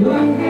Señor.